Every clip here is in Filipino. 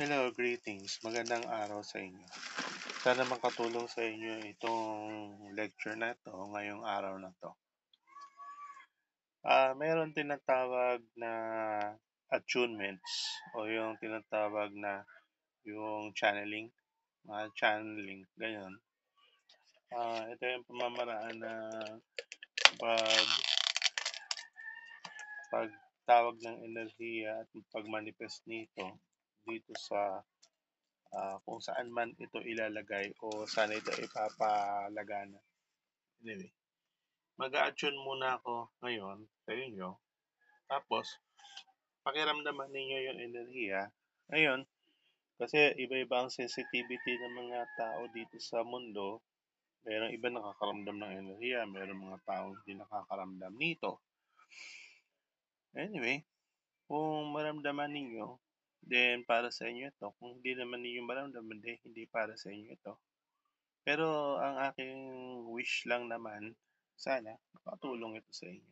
Hello, greetings. Magandang araw sa inyo. Sana makatulong sa inyo itong lecture na 'to ngayong araw na 'to. Ah, meron tinatawag na attunements o yung tinatawag na yung channeling, mga channeling, gano'n. Ah, ito yung pamamaraan na 'pag pagtawag ng enerhiya at pag-manifest nito dito sa, ah, kung saan man ito ilalagay o saan ito ipapalagana. Anyway, mag-a-attune muna ako ngayon sa inyo, tapos pakiramdaman ninyo yung enerhiya. Ngayon, kasi iba-iba ang sensitivity ng mga tao dito sa mundo. Merong iba nakakaramdam ng enerhiya, merong mga taong hindi nakakaramdam nito. Anyway, kung maramdaman ninyo, then para sa inyo ito. Kung hindi naman ninyo maramdaman, then hindi para sa inyo ito. Pero ang aking wish lang naman, sana makatulong ito sa inyo.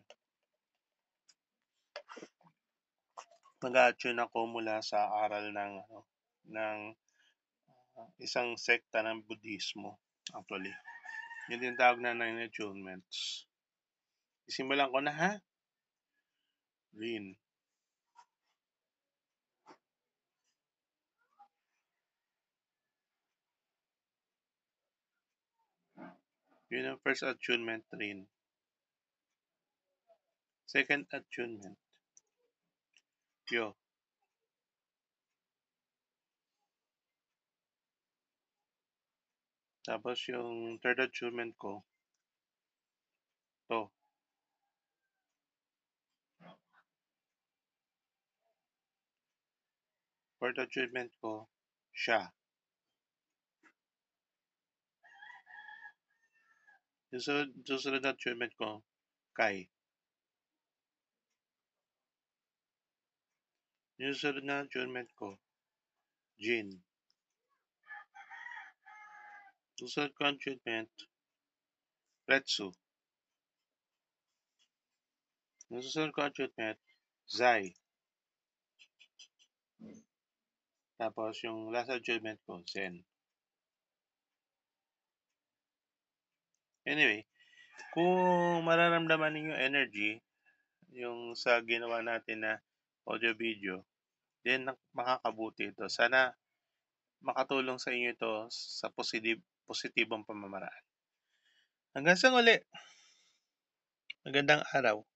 Mag-a-attune ako mula sa aral ng ano, ng ah, isang sekta ng Budismo actually. Yun yung tawag na ng attunements. Isimulan ko na ha. Rin. Yun ang first attunement rin. Second attunement. Yo. Tapos yung third attunement ko, to. Fourth attunement ko, siya. Yung sunod, susunod na attunement ko, kay. Yung susunod na ko, Jin. Susunod ko attunement, Retsu. Yung susunod ko attunement, Zai. Tapos yung last attunement ko, Zen. Anyway, kung mararamdaman ninyo energy, yung sa ginawa natin na audio video, then makakabuti ito. Sana makatulong sa inyo ito sa positive, positibong pamamaraan. Hanggang sa muli. Magandang araw.